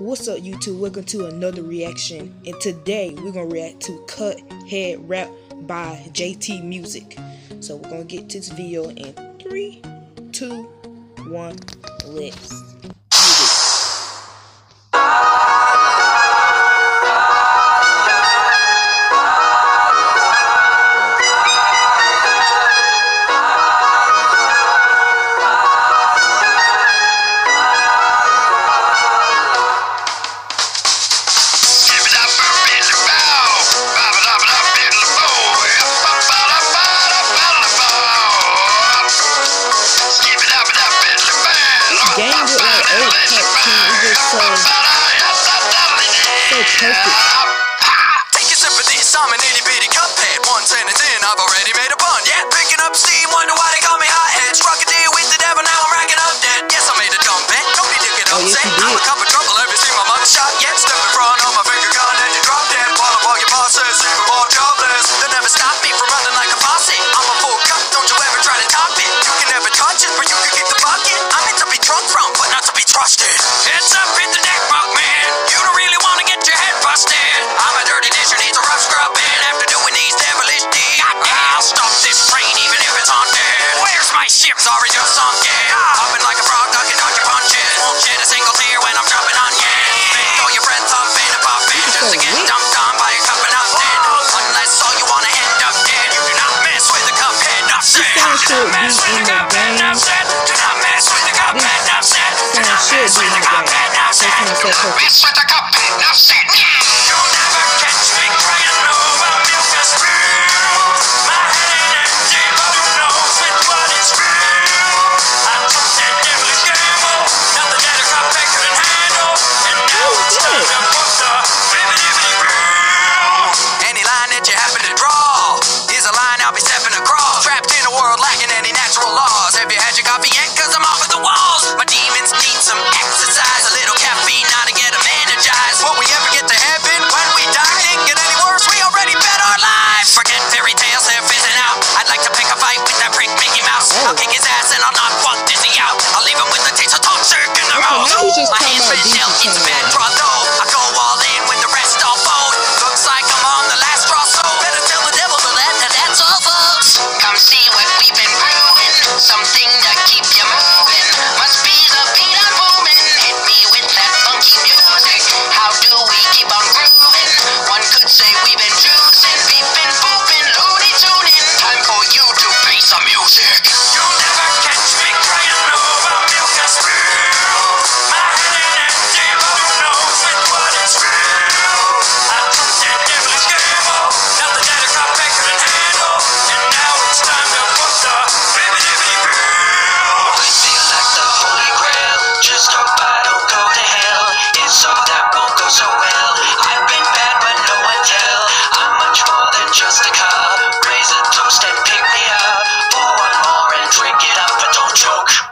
What's up, YouTube? Welcome to another reaction. And today we're gonna react to Cut Head Rap by JT Music. So we're gonna get to this video in three, two, one, let's. Perfect. Take your sympathy, I'm an itty bitty cuphead. One sentence in, I've already made a pun. Yeah, picking up steam, wonder why they call me hothead. Struck a deal with the devil, now I'm racking up. Yes, I made a dumb bet, oh, upset. Yes, I'm a cup of trouble, you seen my mugshot yet? Step in front of my finger gun and you drop dead. While I more jobless. They never stop me from running like a faucet. I'm a full cup, don't you ever try to top it. You can never touch it, but you can keep the bucket. I'm meant to be drunk from, but not to be trusted. Not mess with the. Enough said. Do not mess with the cup head. Enough said. Do your coffee yet? Cause I'm off at the walls. My demons need some exercise, a little caffeine now to get them energized. Will we ever get to heaven when we die? Can't get any worse, we already bet our lives. Forget fairy tales, they're fizzing out. I'd like to pick a fight with that prick Mickey Mouse. I'll kick his ass some music. You'll never catch me crying over milk or spoon. My head empty, but who knows with what it's real. I took that devilish gamble, nothing that a cop couldn't handle, and now it's time to put the bibbidi real. I feel like the holy grail, just hope I don't go to hell. If so, that won't go so well. I've been bad, but no one tell. I'm much more than just a cup. Raise a toast and pick me up. Drink it up, but don't choke.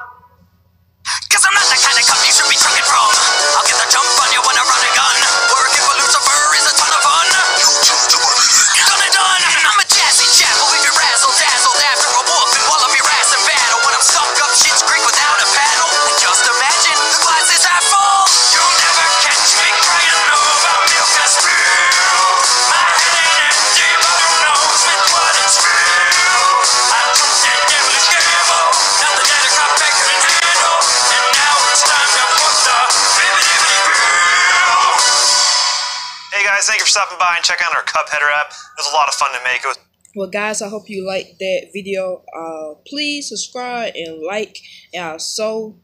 Guys, thank you for stopping by and checking out our Cuphead rap. It was a lot of fun to make. It was Well, guys, I hope you liked that video. Uh, please subscribe and like. And I so,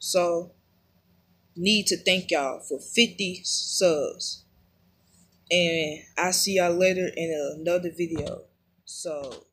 so need to thank y'all for 50 subs. And I'll see y'all later in another video. So.